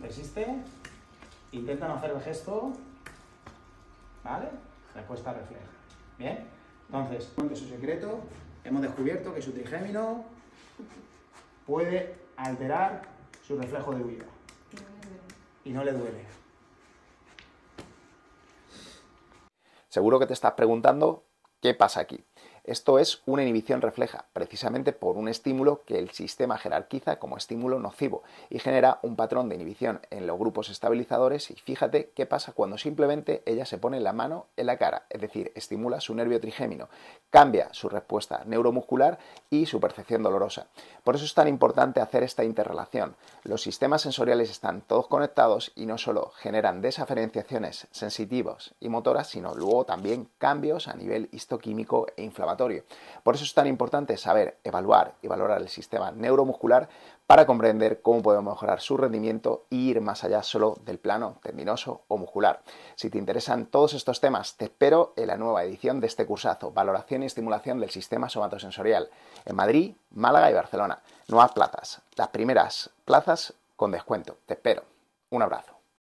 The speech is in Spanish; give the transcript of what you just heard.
Persiste. Intenta no hacer el gesto. ¿Vale? Respuesta refleja. Bien. Entonces, su secreto, hemos descubierto que su trigémino puede alterar su reflejo de huida. Y no le duele. Seguro que te estás preguntando qué pasa aquí. Esto es una inhibición refleja, precisamente por un estímulo que el sistema jerarquiza como estímulo nocivo y genera un patrón de inhibición en los grupos estabilizadores y fíjate qué pasa cuando simplemente ella se pone la mano en la cara, es decir, estimula su nervio trigémino, cambia su respuesta neuromuscular y su percepción dolorosa. Por eso es tan importante hacer esta interrelación. Los sistemas sensoriales están todos conectados y no solo generan desaferenciaciones sensitivas y motoras, sino luego también cambios a nivel histoquímico e por eso es tan importante saber evaluar y valorar el sistema neuromuscular para comprender cómo podemos mejorar su rendimiento e ir más allá solo del plano tendinoso o muscular. Si te interesan todos estos temas, te espero en la nueva edición de este cursazo, Valoración y Estimulación del Sistema Somatosensorial, en Madrid, Málaga y Barcelona. Nuevas plazas, las primeras plazas con descuento. Te espero. Un abrazo.